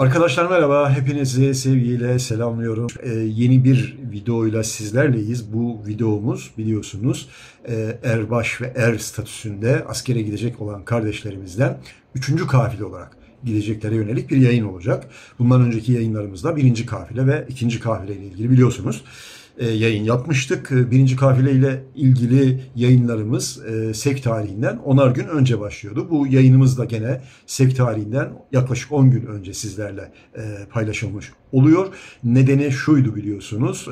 Arkadaşlar merhaba, hepinizi sevgiyle selamlıyorum. Ee, yeni bir videoyla sizlerleyiz. Bu videomuz biliyorsunuz e, erbaş ve er statüsünde askere gidecek olan kardeşlerimizden üçüncü kafile olarak gideceklere yönelik bir yayın olacak. Bundan önceki yayınlarımızda birinci kafile ve ikinci kafile ile ilgili biliyorsunuz yayın yapmıştık. E, birinci kafile ile ilgili yayınlarımız e, SEK tarihinden onar gün önce başlıyordu. Bu yayınımız da gene SEK tarihinden yaklaşık 10 gün önce sizlerle paylaşılmış oluyor. Nedeni şuydu biliyorsunuz.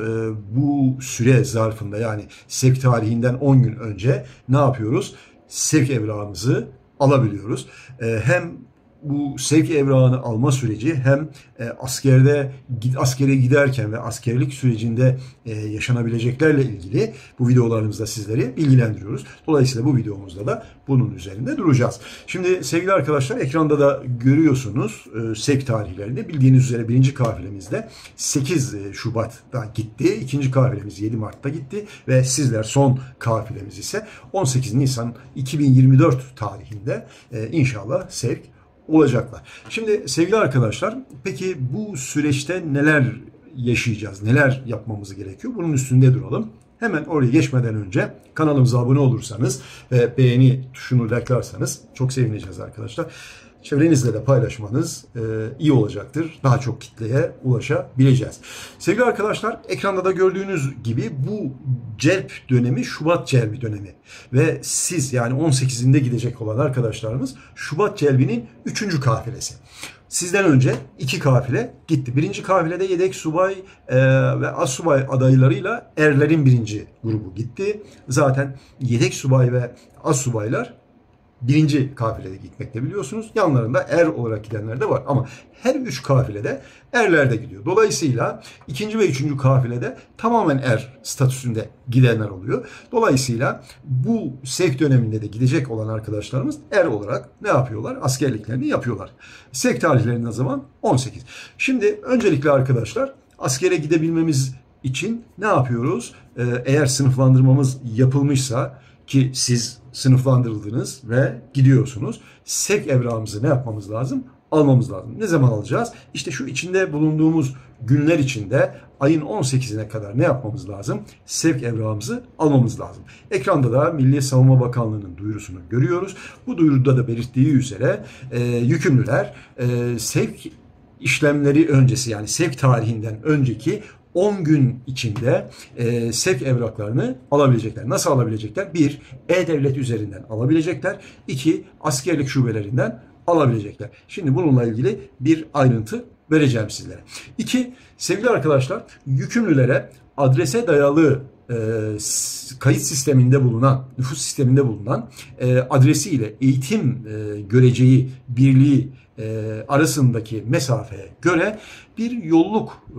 Bu süre zarfında yani SEK tarihinden 10 gün önce ne yapıyoruz? Sevk evrağımızı alabiliyoruz. Hem bu sevk evrağını alma süreci hem e, askerde askere giderken ve askerlik sürecinde e, yaşanabileceklerle ilgili bu videolarımızda sizleri bilgilendiriyoruz. Dolayısıyla bu videomuzda da bunun üzerinde duracağız. Şimdi sevgili arkadaşlar ekranda da görüyorsunuz e, sevk tarihlerini. Bildiğiniz üzere birinci kafilemizde 8 Şubat'ta gitti. ikinci kafilemiz 7 Mart'ta gitti ve sizler son kafilemiz ise 18 Nisan 2024 tarihinde inşallah sevk olacaklar. Şimdi sevgili arkadaşlar peki bu süreçte neler yaşayacağız? Neler yapmamız gerekiyor? Bunun üstünde duralım. Hemen oraya geçmeden önce kanalımıza abone olursanız ve beğeni tuşunu tıklarsanız çok sevineceğiz arkadaşlar çevrenizle de paylaşmanız e, iyi olacaktır. Daha çok kitleye ulaşabileceğiz. Sevgili arkadaşlar ekranda da gördüğünüz gibi bu celp dönemi Şubat celbi dönemi. Ve siz yani 18'inde gidecek olan arkadaşlarımız Şubat celbinin 3. kafilesi. Sizden önce iki kafile gitti. Birinci kafilede yedek subay e, ve asubay adaylarıyla erlerin birinci grubu gitti. Zaten yedek subay ve asubaylar birinci kafilede gitmekte biliyorsunuz. Yanlarında er olarak gidenler de var. Ama her üç kafilede erler de gidiyor. Dolayısıyla ikinci ve üçüncü kafilede tamamen er statüsünde gidenler oluyor. Dolayısıyla bu sevk döneminde de gidecek olan arkadaşlarımız er olarak ne yapıyorlar? Askerliklerini yapıyorlar. Sevk tarihleri ne zaman? 18. Şimdi öncelikle arkadaşlar askere gidebilmemiz için ne yapıyoruz? Ee, eğer sınıflandırmamız yapılmışsa ki siz sınıflandırıldınız ve gidiyorsunuz. Sek evrağımızı ne yapmamız lazım? Almamız lazım. Ne zaman alacağız? İşte şu içinde bulunduğumuz günler içinde ayın 18'ine kadar ne yapmamız lazım? Sevk evrağımızı almamız lazım. Ekranda da Milli Savunma Bakanlığı'nın duyurusunu görüyoruz. Bu duyuruda da belirttiği üzere e, yükümlüler e, sevk işlemleri öncesi yani sevk tarihinden önceki 10 gün içinde e, sevk evraklarını alabilecekler. Nasıl alabilecekler? Bir, E-Devlet üzerinden alabilecekler. İki, askerlik şubelerinden alabilecekler. Şimdi bununla ilgili bir ayrıntı vereceğim sizlere. İki, sevgili arkadaşlar, yükümlülere adrese dayalı e, kayıt sisteminde bulunan, nüfus sisteminde bulunan e, adresiyle eğitim e, göreceği birliği arasındaki mesafeye göre bir yolluk e,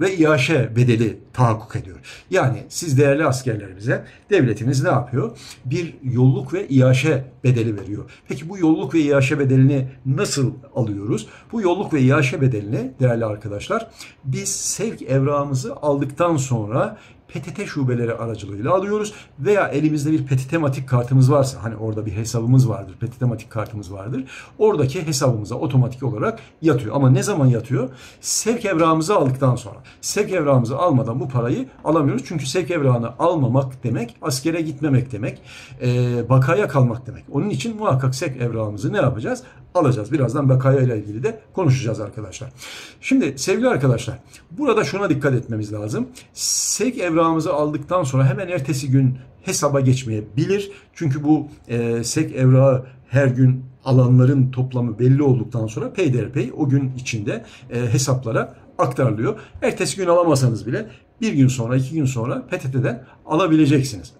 ve iaşe bedeli tahakkuk ediyor. Yani siz değerli askerlerimize devletimiz ne yapıyor? Bir yolluk ve iaşe bedeli veriyor. Peki bu yolluk ve iaşe bedelini nasıl alıyoruz? Bu yolluk ve iaşe bedelini değerli arkadaşlar biz sevk evrağımızı aldıktan sonra PTT şubeleri aracılığıyla alıyoruz veya elimizde bir PTT matik kartımız varsa hani orada bir hesabımız vardır, PTT matik kartımız vardır. Oradaki hesabımıza otomatik olarak yatıyor. Ama ne zaman yatıyor? Sevk evrağımızı aldıktan sonra. Sevk evrağımızı almadan bu parayı alamıyoruz. Çünkü sevk evrağını almamak demek askere gitmemek demek. E, bakaya kalmak demek. Onun için muhakkak sevk evrağımızı ne yapacağız? Alacağız. Birazdan bakaya ile ilgili de konuşacağız arkadaşlar. Şimdi sevgili arkadaşlar burada şuna dikkat etmemiz lazım. Sevk evrağımızı aldıktan sonra hemen ertesi gün hesaba geçmeyebilir. Çünkü bu e, SEK evrağı her gün alanların toplamı belli olduktan sonra peyderpey o gün içinde e, hesaplara aktarılıyor. Ertesi gün alamasanız bile bir gün sonra, iki gün sonra PTT'den alabileceksiniz.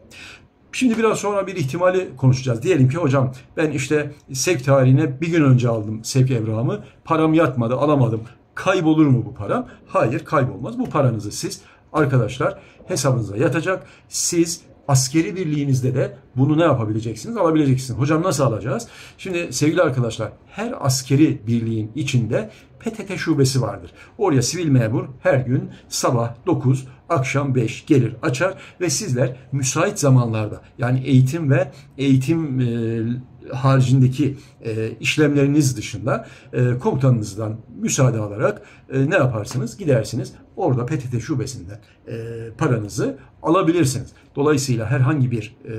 Şimdi biraz sonra bir ihtimali konuşacağız. Diyelim ki hocam ben işte sevk tarihine bir gün önce aldım sevk evrağımı. Param yatmadı alamadım. Kaybolur mu bu param? Hayır kaybolmaz. Bu paranızı siz arkadaşlar hesabınıza yatacak. Siz askeri birliğinizde de bunu ne yapabileceksiniz? Alabileceksiniz. Hocam nasıl alacağız? Şimdi sevgili arkadaşlar her askeri birliğin içinde PTT şubesi vardır. Oraya sivil memur her gün sabah 9, akşam 5 gelir açar ve sizler müsait zamanlarda yani eğitim ve eğitim e, haricindeki e, işlemleriniz dışında e, komutanınızdan müsaade alarak e, ne yaparsınız? Gidersiniz orada PTT şubesinden e, paranızı alabilirsiniz. Dolayısıyla herhangi bir e,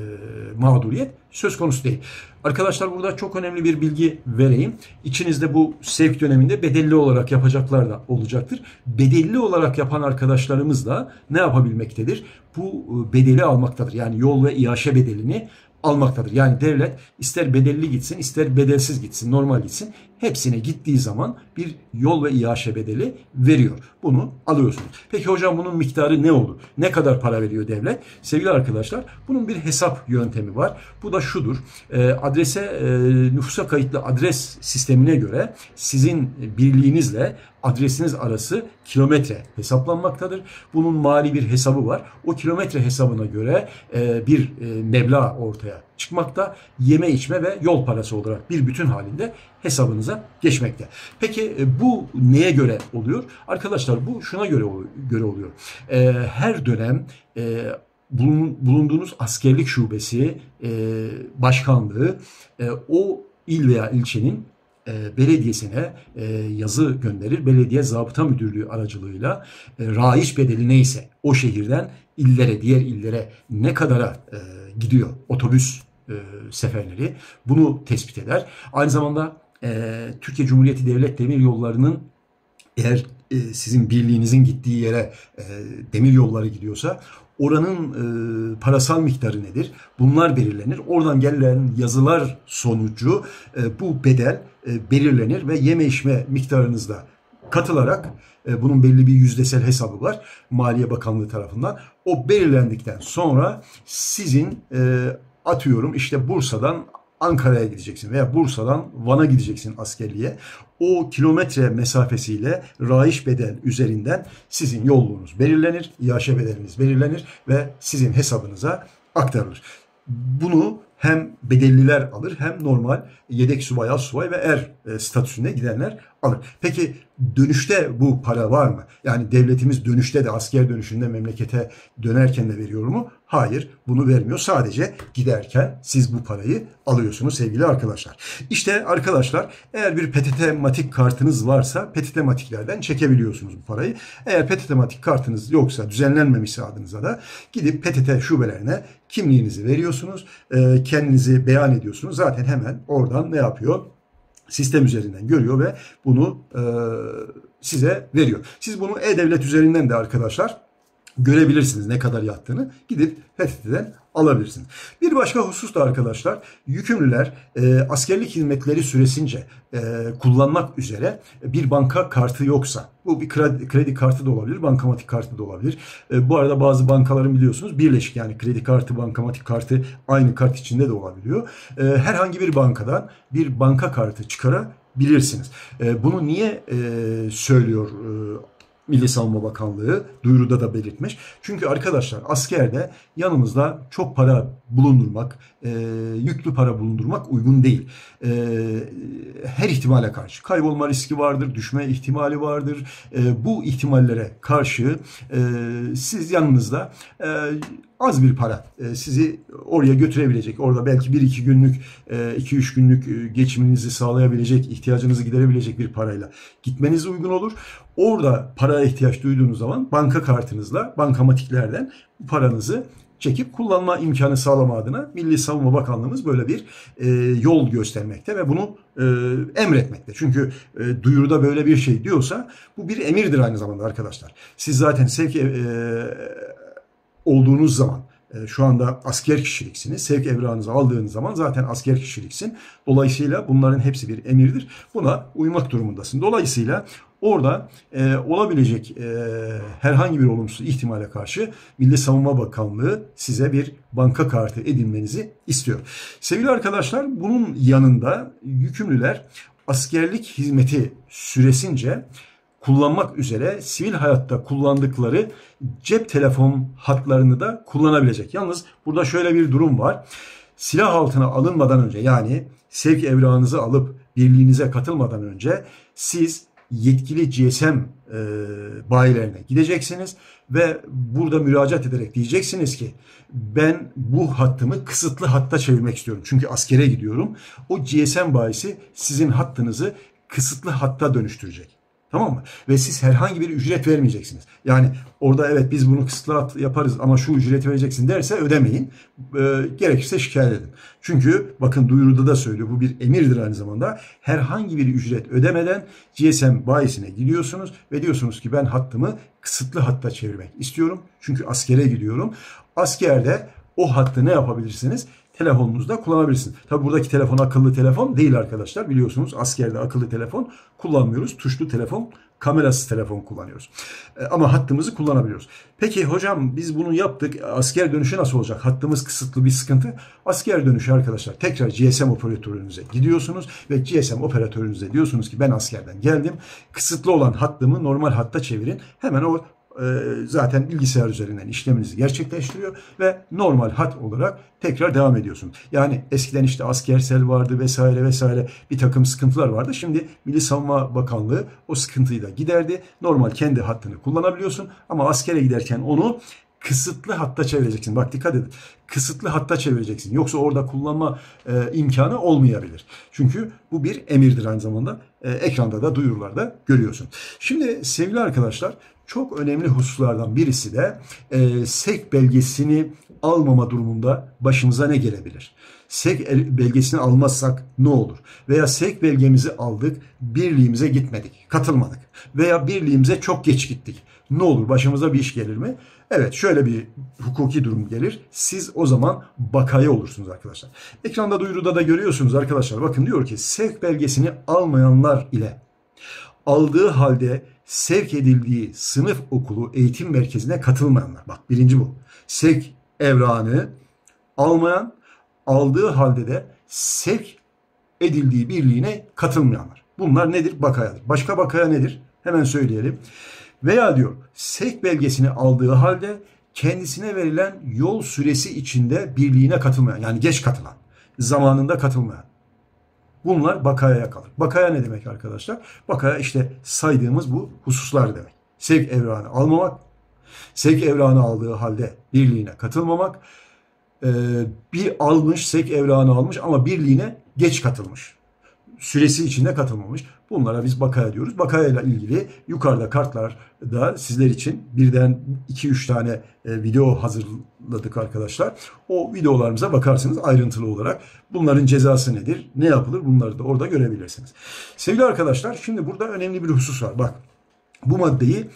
mağduriyet söz konusu değil. Arkadaşlar burada çok önemli bir bilgi vereyim. İçinizde bu sevk döneminde bedelli olarak yapacaklar da olacaktır. Bedelli olarak yapan arkadaşlarımız da ne yapabilmektedir? Bu e, bedeli almaktadır. Yani yol ve iaşe bedelini almaktadır. Yani devlet ister bedelli gitsin ister bedelsiz gitsin normal gitsin hepsine gittiği zaman bir yol ve iaşe bedeli veriyor. Bunu alıyorsunuz. Peki hocam bunun miktarı ne olur? Ne kadar para veriyor devlet? Sevgili arkadaşlar bunun bir hesap yöntemi var. Bu da şudur. E, adrese e, nüfusa kayıtlı adres sistemine göre sizin birliğinizle adresiniz arası kilometre hesaplanmaktadır. Bunun mali bir hesabı var. O kilometre hesabına göre e, bir e, meblağ ortaya çıkmakta. Yeme içme ve yol parası olarak bir bütün halinde hesabınıza geçmekte. Peki e, bu neye göre oluyor? Arkadaşlar bu şuna göre göre oluyor. E, her dönem e, bulunduğunuz askerlik şubesi, başkanlığı o il veya ilçenin belediyesine yazı gönderir. Belediye zabıta müdürlüğü aracılığıyla e, raiç bedeli neyse o şehirden illere, diğer illere ne kadara gidiyor otobüs seferleri bunu tespit eder. Aynı zamanda e, Türkiye Cumhuriyeti Devlet Demir Yolları'nın eğer e, sizin birliğinizin gittiği yere e, demir yolları gidiyorsa oranın e, parasal miktarı nedir? Bunlar belirlenir. Oradan gelen yazılar sonucu e, bu bedel e, belirlenir ve yeme içme miktarınızda katılarak e, bunun belli bir yüzdesel hesabı var Maliye Bakanlığı tarafından. O belirlendikten sonra sizin e, atıyorum işte Bursa'dan Ankara'ya gideceksin veya Bursa'dan Van'a gideceksin askerliğe. O kilometre mesafesiyle raiş bedel üzerinden sizin yolluğunuz belirlenir, iaşe bedeliniz belirlenir ve sizin hesabınıza aktarılır. Bunu hem bedelliler alır hem normal yedek subay, az subay ve er e, statüsünde gidenler alır. Peki dönüşte bu para var mı? Yani devletimiz dönüşte de asker dönüşünde memlekete dönerken de veriyor mu? Hayır bunu vermiyor. Sadece giderken siz bu parayı alıyorsunuz sevgili arkadaşlar. İşte arkadaşlar eğer bir PTT Matik kartınız varsa PTT Matiklerden çekebiliyorsunuz bu parayı. Eğer PTT Matik kartınız yoksa düzenlenmemişse adınıza da gidip PTT şubelerine kimliğinizi veriyorsunuz. E, kendinizi beyan ediyorsunuz. Zaten hemen oradan ne yapıyor? Sistem üzerinden görüyor ve bunu e, size veriyor. Siz bunu e-devlet üzerinden de arkadaşlar görebilirsiniz ne kadar yattığını. Gidip PTT'den alabilirsiniz. Bir başka husus da arkadaşlar yükümlüler e, askerlik hizmetleri süresince e, kullanmak üzere bir banka kartı yoksa bu bir kredi, kredi kartı da olabilir, bankamatik kartı da olabilir. E, bu arada bazı bankaların biliyorsunuz birleşik yani kredi kartı, bankamatik kartı aynı kart içinde de olabiliyor. E, herhangi bir bankadan bir banka kartı çıkarabilirsiniz. E, bunu niye e, söylüyor e, Milli Savunma Bakanlığı duyuruda da belirtmiş. Çünkü arkadaşlar askerde yanımızda çok para bulundurmak, e, yüklü para bulundurmak uygun değil. E, her ihtimale karşı kaybolma riski vardır, düşme ihtimali vardır. E, bu ihtimallere karşı e, siz yanınızda e, az bir para e, sizi oraya götürebilecek. Orada belki 1-2 günlük, 2-3 e, günlük e, geçiminizi sağlayabilecek, ihtiyacınızı giderebilecek bir parayla gitmeniz uygun olur. Orada paraya ihtiyaç duyduğunuz zaman banka kartınızla, bankamatiklerden paranızı çekip kullanma imkanı sağlama adına Milli Savunma Bakanlığımız böyle bir e, yol göstermekte ve bunu e, emretmekte. Çünkü e, duyuruda böyle bir şey diyorsa bu bir emirdir aynı zamanda arkadaşlar. Siz zaten sevk e, olduğunuz zaman e, şu anda asker kişiliksiniz. Sevk evrağınızı aldığınız zaman zaten asker kişiliksin. Dolayısıyla bunların hepsi bir emirdir. Buna uymak durumundasın. Dolayısıyla orada e, olabilecek e, herhangi bir olumsuz ihtimale karşı Milli Savunma Bakanlığı size bir banka kartı edinmenizi istiyor. Sevgili arkadaşlar bunun yanında yükümlüler askerlik hizmeti süresince kullanmak üzere sivil hayatta kullandıkları cep telefon hatlarını da kullanabilecek. Yalnız burada şöyle bir durum var. Silah altına alınmadan önce yani sevk evrağınızı alıp birliğinize katılmadan önce siz yetkili GSM e, bayilerine gideceksiniz ve burada müracaat ederek diyeceksiniz ki ben bu hattımı kısıtlı hatta çevirmek istiyorum. Çünkü askere gidiyorum. O GSM bayisi sizin hattınızı kısıtlı hatta dönüştürecek. Tamam mı? Ve siz herhangi bir ücret vermeyeceksiniz. Yani orada evet biz bunu kısıtlı yaparız ama şu ücreti vereceksin derse ödemeyin. E, gerekirse şikayet edin. Çünkü bakın duyuruda da söylüyor bu bir emirdir aynı zamanda. Herhangi bir ücret ödemeden GSM bayisine gidiyorsunuz ve diyorsunuz ki ben hattımı kısıtlı hatta çevirmek istiyorum. Çünkü askere gidiyorum. Askerde o hattı ne yapabilirsiniz? Telefonunuzda kullanabilirsiniz. Tabi buradaki telefon akıllı telefon değil arkadaşlar. Biliyorsunuz askerde akıllı telefon kullanmıyoruz. Tuşlu telefon, kamerasız telefon kullanıyoruz. E, ama hattımızı kullanabiliyoruz. Peki hocam biz bunu yaptık. Asker dönüşü nasıl olacak? Hattımız kısıtlı bir sıkıntı. Asker dönüşü arkadaşlar tekrar GSM operatörünüze gidiyorsunuz ve GSM operatörünüze diyorsunuz ki ben askerden geldim. Kısıtlı olan hattımı normal hatta çevirin. Hemen o zaten bilgisayar üzerinden işleminizi gerçekleştiriyor ve normal hat olarak tekrar devam ediyorsun. Yani eskiden işte askersel vardı vesaire vesaire bir takım sıkıntılar vardı. Şimdi Milli Savunma Bakanlığı o sıkıntıyı da giderdi. Normal kendi hattını kullanabiliyorsun ama askere giderken onu kısıtlı hatta çevireceksin. Bak dikkat edin. Kısıtlı hatta çevireceksin. Yoksa orada kullanma e, imkanı olmayabilir. Çünkü bu bir emirdir aynı zamanda. E, ekranda da duyurularda görüyorsun. Şimdi sevgili arkadaşlar çok önemli hususlardan birisi de e, SEK belgesini almama durumunda başımıza ne gelebilir? SEK belgesini almazsak ne olur? Veya SEK belgemizi aldık, birliğimize gitmedik, katılmadık. Veya birliğimize çok geç gittik. Ne olur? Başımıza bir iş gelir mi? Evet şöyle bir hukuki durum gelir. Siz o zaman bakaya olursunuz arkadaşlar. Ekranda duyuruda da görüyorsunuz arkadaşlar. Bakın diyor ki sevk belgesini almayanlar ile aldığı halde sevk edildiği sınıf okulu eğitim merkezine katılmayanlar. Bak birinci bu. Sevk evrağını almayan, aldığı halde de sevk edildiği birliğine katılmayanlar. Bunlar nedir? Bakayadır. Başka bakaya nedir? Hemen söyleyelim. Veya diyor sevk belgesini aldığı halde kendisine verilen yol süresi içinde birliğine katılmayan yani geç katılan, zamanında katılmayan. Bunlar bakayaya kalır. Bakaya ne demek arkadaşlar? Bakaya işte saydığımız bu hususlar demek. Sevk evrağını almamak, sevk evrağını aldığı halde birliğine katılmamak, bir almış, sevk evrağını almış ama birliğine geç katılmış. Süresi içinde katılmamış. Bunlara biz bakaya diyoruz. Bakaya ile ilgili yukarıda kartlarda sizler için birden 2-3 tane e, video hazırladık arkadaşlar. O videolarımıza bakarsınız ayrıntılı olarak. Bunların cezası nedir? Ne yapılır? Bunları da orada görebilirsiniz. Sevgili arkadaşlar şimdi burada önemli bir husus var. Bak bu maddeyi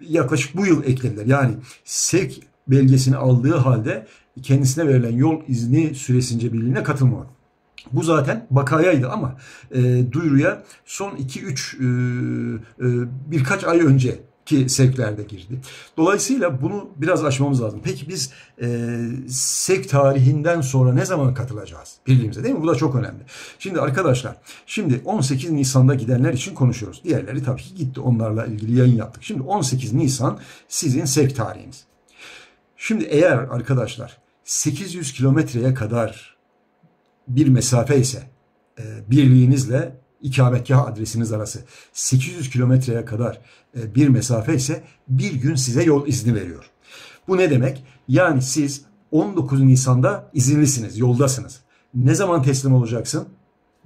yaklaşık bu yıl eklediler. Yani sevk belgesini aldığı halde kendisine verilen yol izni süresince birliğine katılmamak. Bu zaten bakayaydı ama e, duyuruya son 2-3 e, e, birkaç ay önce ki sevklerde girdi. Dolayısıyla bunu biraz aşmamız lazım. Peki biz e, sevk tarihinden sonra ne zaman katılacağız birliğimize değil mi? Bu da çok önemli. Şimdi arkadaşlar şimdi 18 Nisan'da gidenler için konuşuyoruz. Diğerleri tabii ki gitti. Onlarla ilgili yayın yaptık. Şimdi 18 Nisan sizin sevk tarihiniz. Şimdi eğer arkadaşlar 800 kilometreye kadar bir mesafe ise e, birliğinizle ikametgah adresiniz arası 800 kilometreye kadar e, bir mesafe ise bir gün size yol izni veriyor. Bu ne demek? Yani siz 19 Nisan'da izinlisiniz, yoldasınız. Ne zaman teslim olacaksın?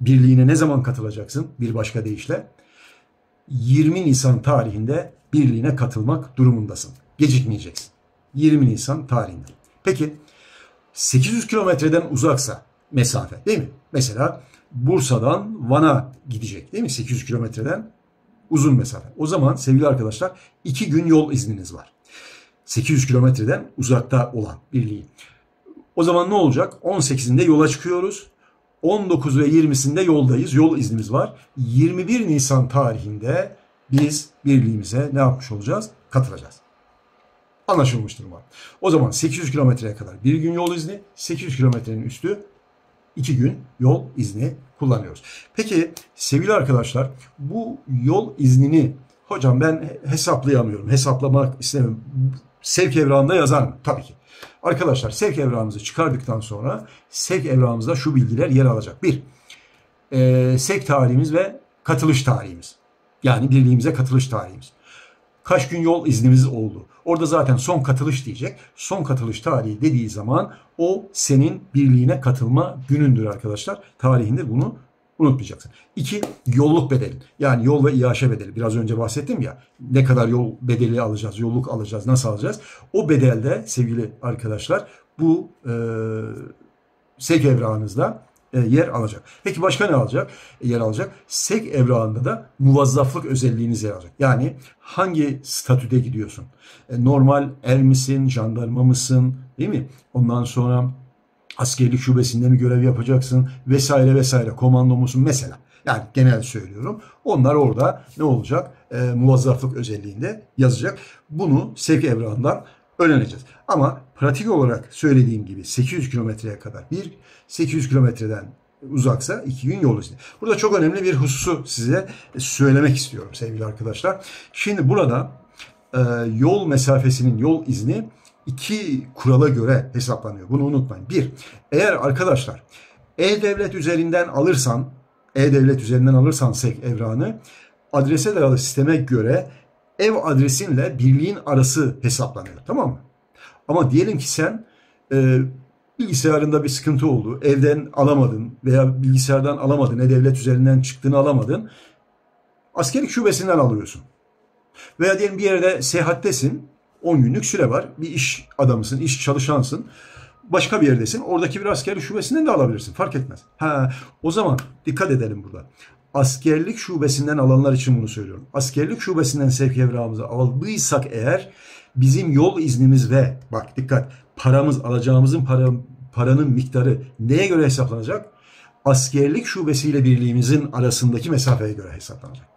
Birliğine ne zaman katılacaksın? Bir başka deyişle 20 Nisan tarihinde birliğine katılmak durumundasın. Gecikmeyeceksin. 20 Nisan tarihinde. Peki 800 kilometreden uzaksa mesafe değil mi? Mesela Bursa'dan Van'a gidecek değil mi? 800 kilometreden uzun mesafe. O zaman sevgili arkadaşlar 2 gün yol izniniz var. 800 kilometreden uzakta olan birliği. O zaman ne olacak? 18'inde yola çıkıyoruz. 19 ve 20'sinde yoldayız. Yol iznimiz var. 21 Nisan tarihinde biz birliğimize ne yapmış olacağız? Katılacağız. Anlaşılmıştır bu. O zaman 800 kilometreye kadar bir gün yol izni, 800 kilometrenin üstü iki gün yol izni kullanıyoruz. Peki sevgili arkadaşlar bu yol iznini hocam ben hesaplayamıyorum. Hesaplamak istemiyorum. Sevk evrağında yazar mı? Tabii ki. Arkadaşlar sevk evrağımızı çıkardıktan sonra sevk evrağımızda şu bilgiler yer alacak. Bir, e, sevk tarihimiz ve katılış tarihimiz. Yani birliğimize katılış tarihimiz. Kaç gün yol iznimiz oldu. Orada zaten son katılış diyecek. Son katılış tarihi dediği zaman o senin birliğine katılma günündür arkadaşlar. Tarihindir bunu unutmayacaksın. İki, yolluk bedeli. Yani yol ve iaşe bedeli. Biraz önce bahsettim ya. Ne kadar yol bedeli alacağız, yolluk alacağız, nasıl alacağız? O bedelde sevgili arkadaşlar bu e, sevk evrağınızda yer alacak. Peki başka ne alacak? E, yer alacak. SEK evrağında da muvazzaflık özelliğiniz yer alacak. Yani hangi statüde gidiyorsun? E, normal er misin, jandarma mısın, değil mi? Ondan sonra askerlik şubesinde mi görev yapacaksın vesaire vesaire komando musun mesela. Yani genel söylüyorum. Onlar orada ne olacak? E, muvazzaflık özelliğinde yazacak. Bunu sevk evrağından öğreneceğiz. Ama pratik olarak söylediğim gibi 800 kilometreye kadar bir 800 kilometreden uzaksa iki gün yol izni. Burada çok önemli bir hususu size söylemek istiyorum sevgili arkadaşlar. Şimdi burada e, yol mesafesinin yol izni iki kurala göre hesaplanıyor. Bunu unutmayın. Bir, eğer arkadaşlar e-devlet üzerinden alırsan, e-devlet üzerinden alırsan SEK evranı adrese dayalı sisteme göre ev adresinle birliğin arası hesaplanıyor. Tamam mı? Ama diyelim ki sen e, bilgisayarında bir sıkıntı oldu. Evden alamadın veya bilgisayardan alamadın. E-Devlet üzerinden çıktığını alamadın. Askerlik şubesinden alıyorsun. Veya diyelim bir yerde seyahattesin. 10 günlük süre var. Bir iş adamısın, iş çalışansın. Başka bir yerdesin. Oradaki bir askerlik şubesinden de alabilirsin. Fark etmez. Ha, o zaman dikkat edelim burada askerlik şubesinden alanlar için bunu söylüyorum. Askerlik şubesinden sevk evrağımızı aldıysak eğer bizim yol iznimiz ve bak dikkat paramız alacağımızın para, paranın miktarı neye göre hesaplanacak? Askerlik şubesiyle birliğimizin arasındaki mesafeye göre hesaplanacak.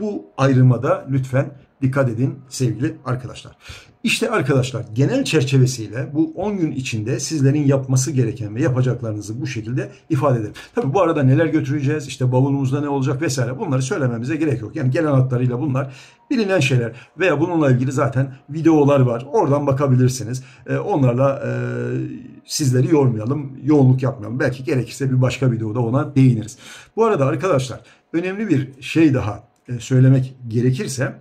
Bu ayrımada lütfen dikkat edin sevgili arkadaşlar. İşte arkadaşlar genel çerçevesiyle bu 10 gün içinde sizlerin yapması gereken ve yapacaklarınızı bu şekilde ifade edelim. Tabi bu arada neler götüreceğiz, işte bavulumuzda ne olacak vesaire bunları söylememize gerek yok. Yani gelen hatlarıyla bunlar bilinen şeyler veya bununla ilgili zaten videolar var. Oradan bakabilirsiniz. Ee, onlarla e, sizleri yormayalım, yoğunluk yapmayalım. Belki gerekirse bir başka videoda ona değiniriz. Bu arada arkadaşlar önemli bir şey daha e, söylemek gerekirse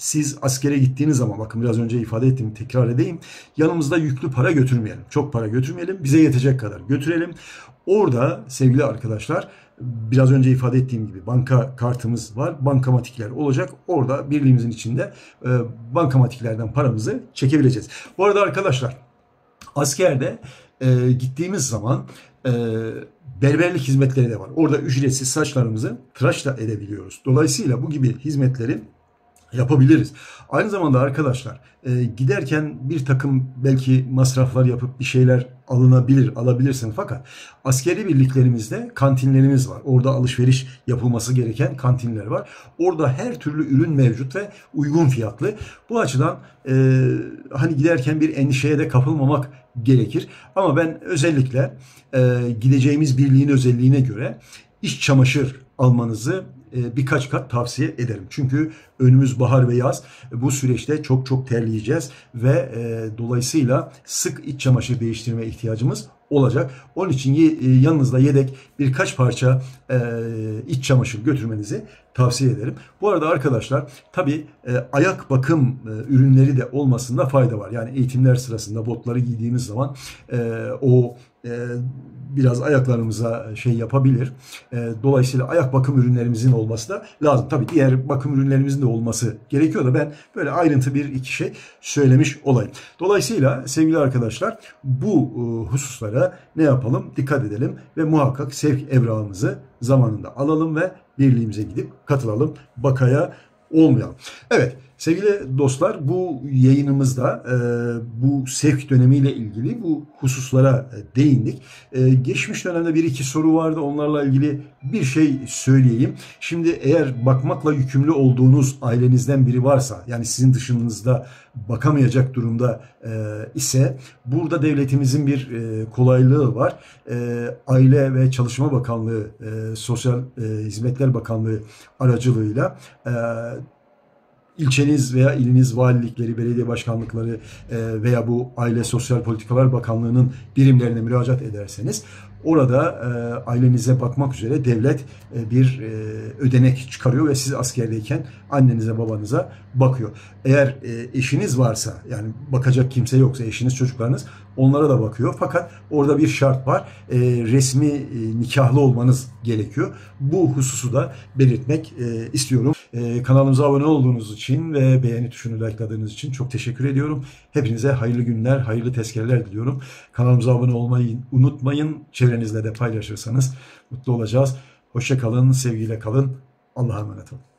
siz askere gittiğiniz zaman bakın biraz önce ifade ettim tekrar edeyim. Yanımızda yüklü para götürmeyelim. Çok para götürmeyelim. Bize yetecek kadar götürelim. Orada sevgili arkadaşlar biraz önce ifade ettiğim gibi banka kartımız var. Bankamatikler olacak. Orada birliğimizin içinde e, bankamatiklerden paramızı çekebileceğiz. Bu arada arkadaşlar askerde e, gittiğimiz zaman e, berberlik hizmetleri de var. Orada ücretsiz saçlarımızı tıraş da edebiliyoruz. Dolayısıyla bu gibi hizmetleri yapabiliriz. Aynı zamanda arkadaşlar e, giderken bir takım belki masraflar yapıp bir şeyler alınabilir, alabilirsin fakat askeri birliklerimizde kantinlerimiz var. Orada alışveriş yapılması gereken kantinler var. Orada her türlü ürün mevcut ve uygun fiyatlı. Bu açıdan e, hani giderken bir endişeye de kapılmamak gerekir. Ama ben özellikle e, gideceğimiz birliğin özelliğine göre iş çamaşır almanızı birkaç kat tavsiye ederim. Çünkü önümüz bahar ve yaz. Bu süreçte çok çok terleyeceğiz ve e, dolayısıyla sık iç çamaşır değiştirme ihtiyacımız olacak. Onun için e, yanınızda yedek birkaç parça iç çamaşır götürmenizi tavsiye ederim. Bu arada arkadaşlar tabi ayak bakım ürünleri de olmasında fayda var. Yani eğitimler sırasında botları giydiğimiz zaman o biraz ayaklarımıza şey yapabilir. dolayısıyla ayak bakım ürünlerimizin olması da lazım. Tabii diğer bakım ürünlerimizin de olması gerekiyor da ben böyle ayrıntı bir iki şey söylemiş olayım. Dolayısıyla sevgili arkadaşlar bu e, hususlara ne yapalım? Dikkat edelim ve muhakkak sevk evrağımızı zamanında alalım ve birliğimize gidip katılalım. Bakaya olmayalım. Evet sevgili dostlar bu yayınımızda e, bu sevk dönemiyle ilgili bu hususlara e, değindik. E, geçmiş dönemde bir iki soru vardı onlarla ilgili bir şey söyleyeyim. Şimdi eğer bakmakla yükümlü olduğunuz ailenizden biri varsa yani sizin dışınızda bakamayacak durumda ise burada devletimizin bir kolaylığı var. Aile ve Çalışma Bakanlığı, Sosyal Hizmetler Bakanlığı aracılığıyla ilçeniz veya iliniz valilikleri, belediye başkanlıkları e, veya bu Aile Sosyal Politikalar Bakanlığı'nın birimlerine müracaat ederseniz Orada e, ailenize bakmak üzere devlet e, bir e, ödenek çıkarıyor ve siz askerdeyken annenize babanıza bakıyor. Eğer e, eşiniz varsa yani bakacak kimse yoksa eşiniz çocuklarınız onlara da bakıyor. Fakat orada bir şart var. E, resmi e, nikahlı olmanız gerekiyor. Bu hususu da belirtmek e, istiyorum. E, kanalımıza abone olduğunuz için ve beğeni tuşunu likeladığınız için çok teşekkür ediyorum. Hepinize hayırlı günler, hayırlı tezkereler diliyorum. Kanalımıza abone olmayı unutmayın. Çevrenizle de paylaşırsanız mutlu olacağız. Hoşça kalın, sevgiyle kalın. Allah'a emanet olun.